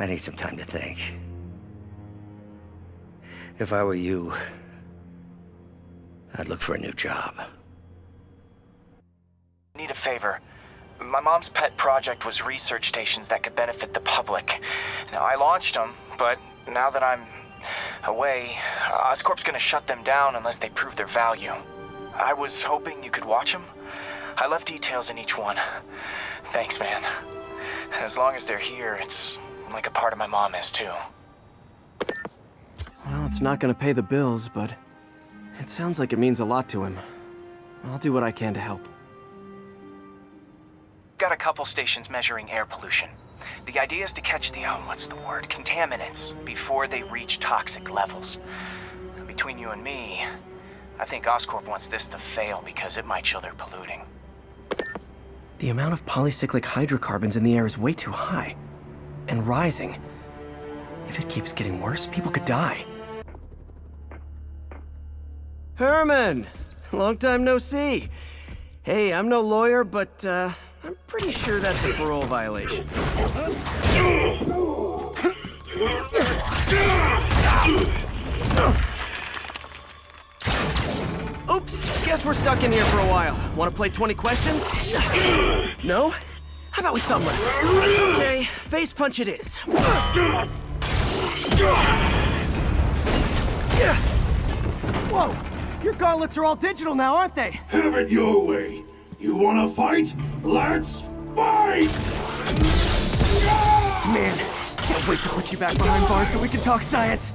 I need some time to think. If I were you, I'd look for a new job. Need a favor. My mom's pet project was research stations that could benefit the public. Now, I launched them, but now that I'm away, Oscorp's gonna shut them down unless they prove their value. I was hoping you could watch them. I left details in each one. Thanks, man. As long as they're here, it's like a part of my mom is, too. Well, it's not gonna pay the bills, but it sounds like it means a lot to him. I'll do what I can to help. Got a couple stations measuring air pollution. The idea is to catch the, oh, what's the word, contaminants before they reach toxic levels. Between you and me, I think Oscorp wants this to fail because it might show they're polluting. The amount of polycyclic hydrocarbons in the air is way too high. And rising. If it keeps getting worse, people could die. Herman! Long time no see. Hey, I'm no lawyer, but, uh, I'm pretty sure that's a parole violation. Oops, guess we're stuck in here for a while. Want to play 20 questions? No? How about we thumb wrestle? Okay, face punch it is. Whoa! Your gauntlets are all digital now, aren't they? Have it your way. You wanna fight? Let's fight! Man, can't wait to put you back behind bars so we can talk science.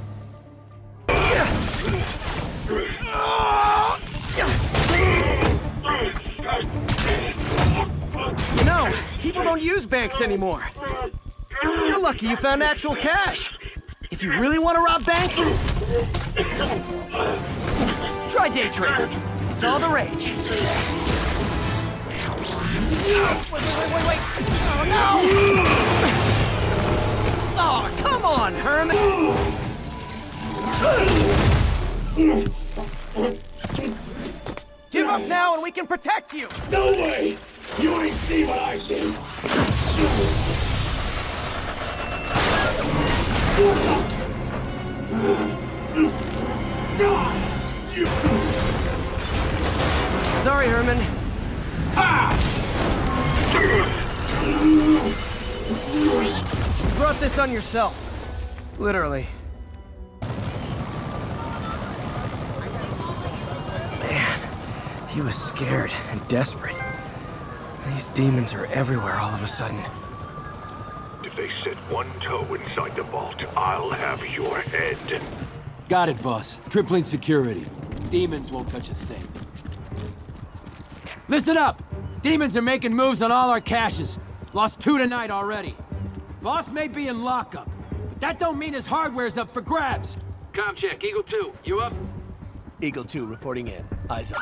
You know, people don't use banks anymore. You're lucky you found actual cash. If you really want to rob banks, try day trading. It's all the rage. Wait, wait, wait, wait! Oh, no! Oh, come on, Herman! Give up now and we can protect you! No way! You ain't see what I see! Sorry, Herman. You brought this on yourself. Literally. Man, he was scared and desperate. These demons are everywhere all of a sudden. If they set one toe inside the vault, I'll have your head. Got it, boss. Tripling security. Demons won't touch a thing. Listen up! Demons are making moves on all our caches. Lost two tonight already. Boss may be in lockup, but that don't mean his hardware's up for grabs. Com check, Eagle 2, you up? Eagle 2 reporting in. Eyes up.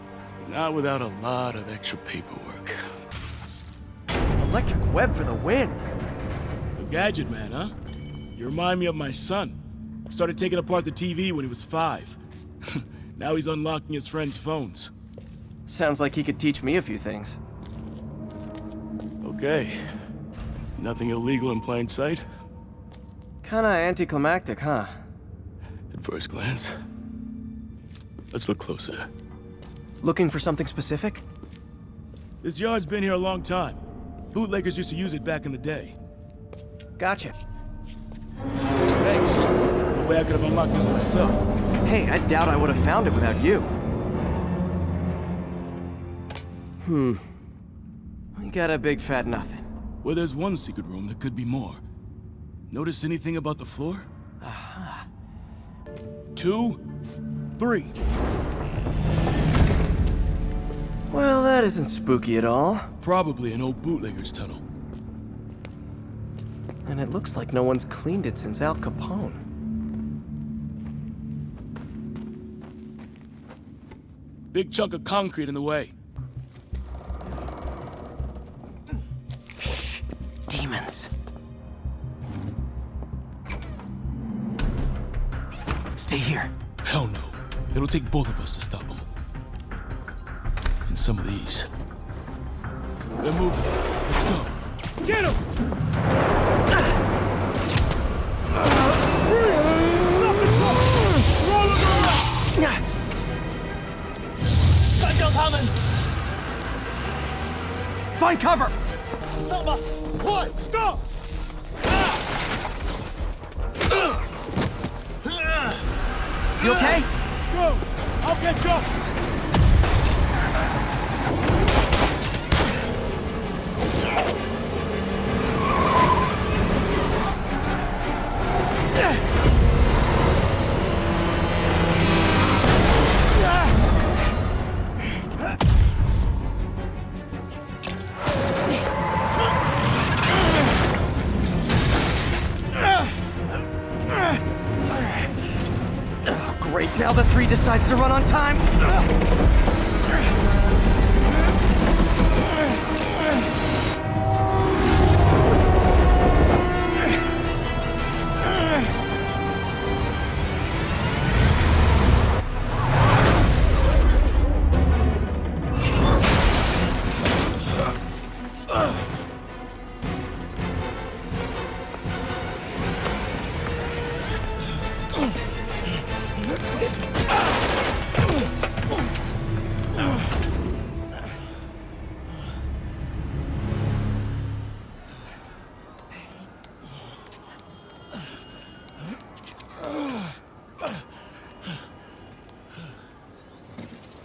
Not without a lot of extra paperwork. Electric web for the win. A gadget man, huh? You remind me of my son. Started taking apart the TV when he was five. now he's unlocking his friends' phones. Sounds like he could teach me a few things. Okay. Nothing illegal in plain sight? Kinda anticlimactic, huh? At first glance. Let's look closer. Looking for something specific? This yard's been here a long time. Bootleggers used to use it back in the day. Gotcha. Thanks. No way I could have unlocked this myself. Hey, I doubt I would have found it without you. Hmm. We got a big fat nothing. Well, there's one secret room, that could be more. Notice anything about the floor? Aha. Two, three. That isn't spooky at all. Probably an old bootlegger's tunnel. And it looks like no one's cleaned it since Al Capone. Big chunk of concrete in the way. Shh. Demons. Stay here. Hell no. It'll take both of us to stop You okay? Go! I'll get you!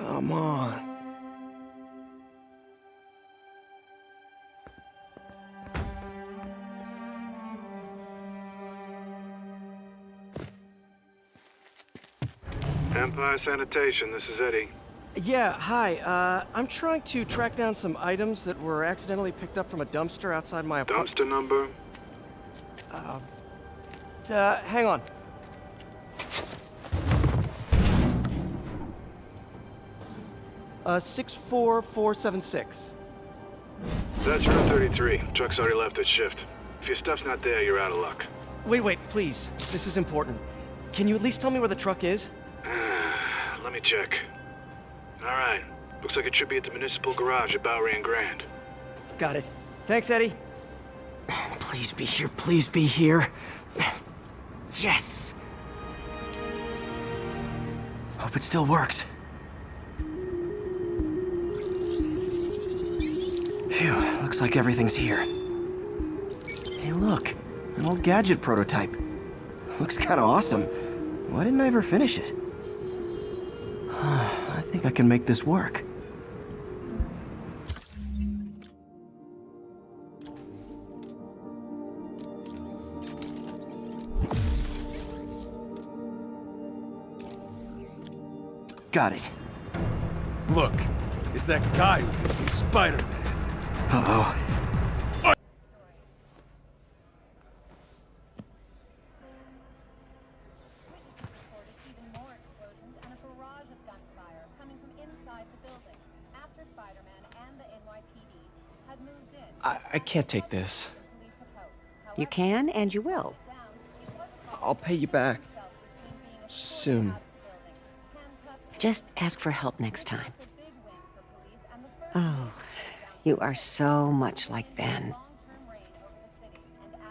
Come on. Empire Sanitation, this is Eddie. Yeah, hi. Uh, I'm trying to track down some items that were accidentally picked up from a dumpster outside my apartment. Dumpster number? Uh, uh, hang on. Uh, 64476. That's room 33. Truck's already left its shift. If your stuff's not there, you're out of luck. Wait, wait, please. This is important. Can you at least tell me where the truck is? Let me check. Alright. Looks like it should be at the municipal garage at Bowery and Grand. Got it. Thanks, Eddie. Please be here, please be here. Yes! Hope it still works. Phew, looks like everything's here. Hey, look. An old gadget prototype. Looks kinda awesome. Why didn't I ever finish it? I think I can make this work. Got it. Look, it's that guy who thinks he's Spider-Man. Uh-oh. I, I can't take this. You can, and you will. I'll pay you back. Soon. Just ask for help next time. Oh, you are so much like Ben.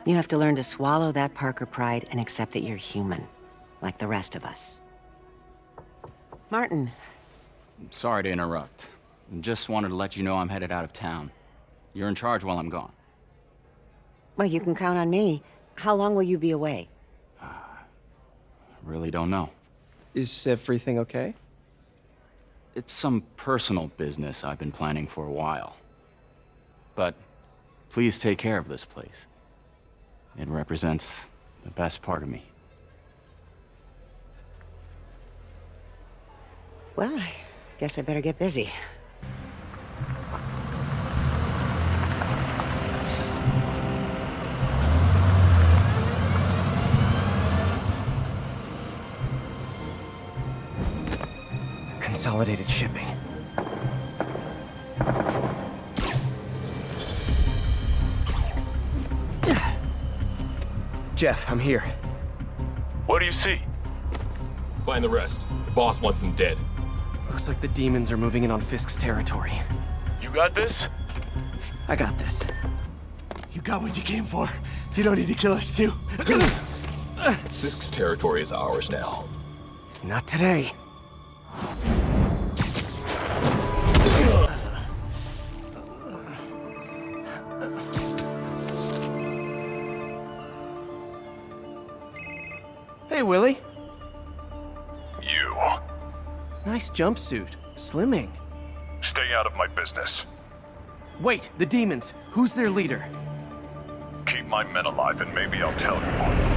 You have to learn to swallow that Parker pride and accept that you're human, like the rest of us. Martin, Sorry to interrupt. Just wanted to let you know I'm headed out of town. You're in charge while I'm gone. well, you can count on me. How long will you be away? I really don't know. Is everything okay? It's some personal business I've been planning for a while. But please take care of this place. It represents the best part of me. Well, I guess I better get busy. Consolidated shipping. Jeff, I'm here. What do you see? Find the rest. The boss wants them dead. Looks like the demons are moving in on Fisk's territory. You got this? I got this. You got what you came for. You don't need to kill us too. Fisk's territory is ours now. Not today. Hey, Willie. You. Nice jumpsuit. Slimming. Stay out of my business. Wait, the demons. Who's their leader? Keep my men alive and maybe I'll tell you.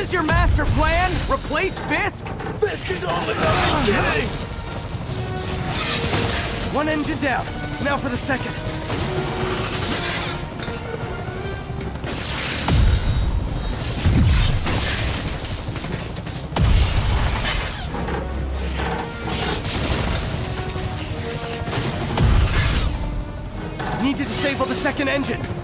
Is your master plan? Replace Fisk? Fisk is only kidding! Uh-huh. One engine down. Now for the second. Need to disable the second engine.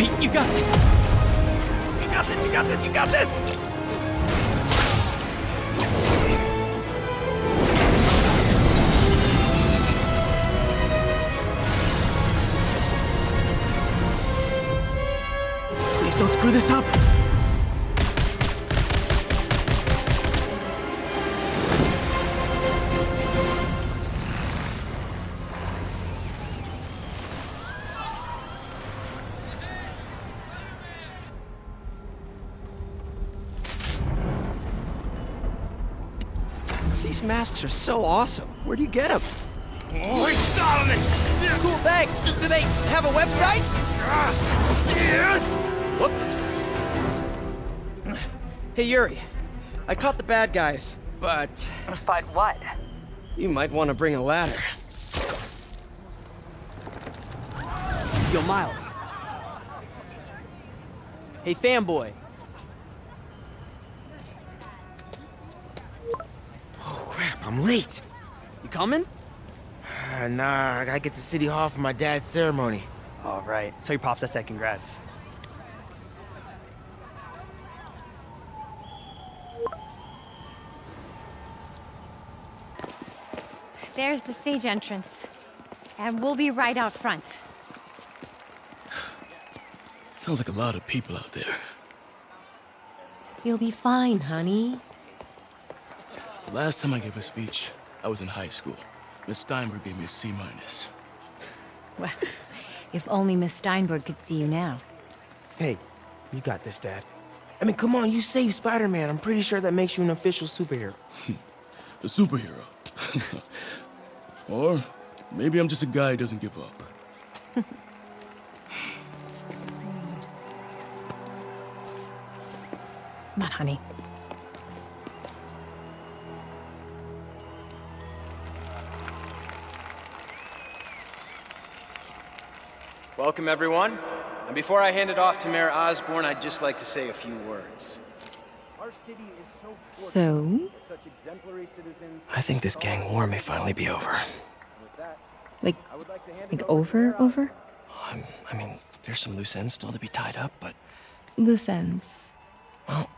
Pete, you got this. You got this, you got this, you got this! Please don't screw this up. These masks are so awesome. Where do you get them? Cool, thanks. Do they have a website? Whoops. Hey, Yuri. I caught the bad guys, but... But what? You might want to bring a ladder. Yo, Miles. Hey, fanboy. I'm late. You coming? Uh, nah, I gotta get to City Hall for my dad's ceremony. All right. Tell your pops I said congrats. There's the stage entrance. And we'll be right out front. Sounds like a lot of people out there. You'll be fine, honey. The last time I gave a speech, I was in high school. Miss Steinberg gave me a C minus. Well, if only Miss Steinberg could see you now. Hey, you got this, Dad. I mean, come on, you saved Spider-Man. I'm pretty sure that makes you an official superhero. A superhero. or maybe I'm just a guy who doesn't give up. Come on, honey. Welcome, everyone. And before I hand it off to Mayor Osborn, I'd just like to say a few words. Our city is so? I think this gang war may finally be over. Like, like over, over? Um, I mean, there's some loose ends still to be tied up, but Loose ends. well,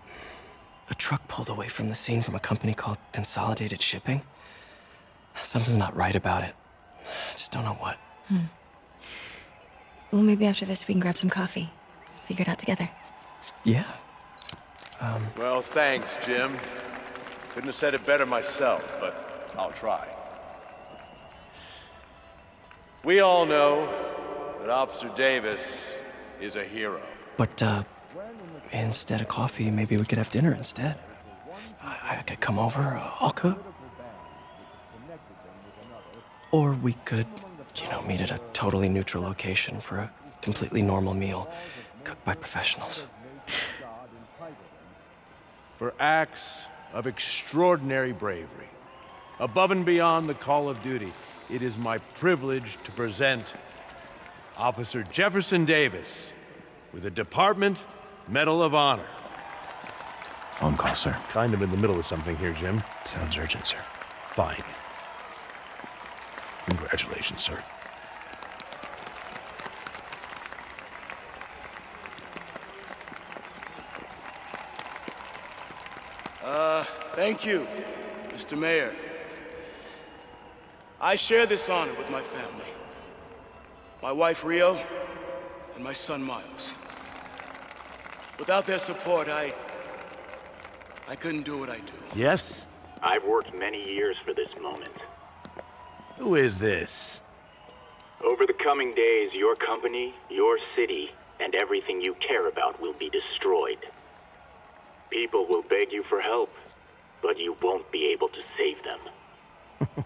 a truck pulled away from the scene from a company called Consolidated Shipping. Something's not right about it. I just don't know what. Hmm. Well, maybe after this we can grab some coffee. Figure it out together. Yeah. Um, Well, thanks, Jim. Couldn't have said it better myself, but I'll try. We all know that Officer Davis is a hero. but, uh, instead of coffee, maybe we could have dinner instead. I, I could come over, uh, I'll cook. Or we could, you know, meet at a totally neutral location for a completely normal meal, cooked by professionals. For acts of extraordinary bravery, above and beyond the call of duty, it is my privilege to present Officer Jefferson Davis with the Department Medal of Honor. Phone call, sir. Kind of in the middle of something here, Jim. Sounds urgent, sir. Fine. Congratulations, sir. Uh, thank you, Mr. Mayor. I share this honor with my family. My wife, Rio, and my son, Miles. Without their support, I... I couldn't do what I do. Yes? I've worked many years for this moment. Who is this? Over the coming days, your company, your city, and everything you care about will be destroyed. People will beg you for help, but you won't be able to save them.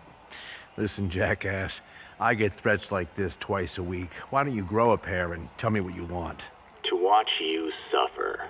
Listen, jackass. I get threats like this twice a week. Why don't you grow a pair and tell me what you want? To watch you suffer.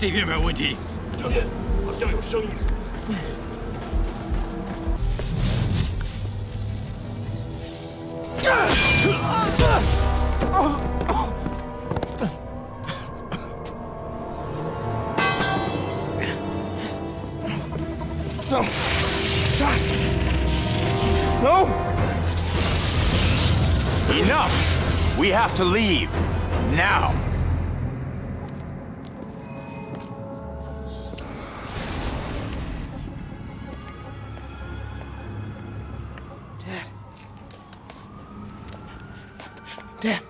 这边没有问题。这边好像有声音。No! Stop! No! Enough! We have to leave. Dad.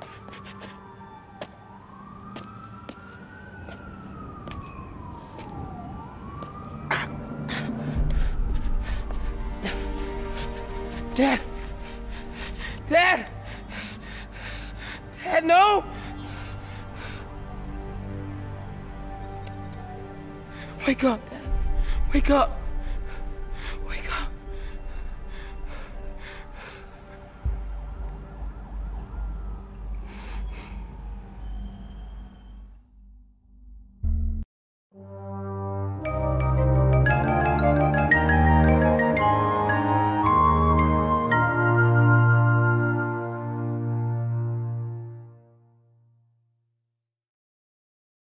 Dad.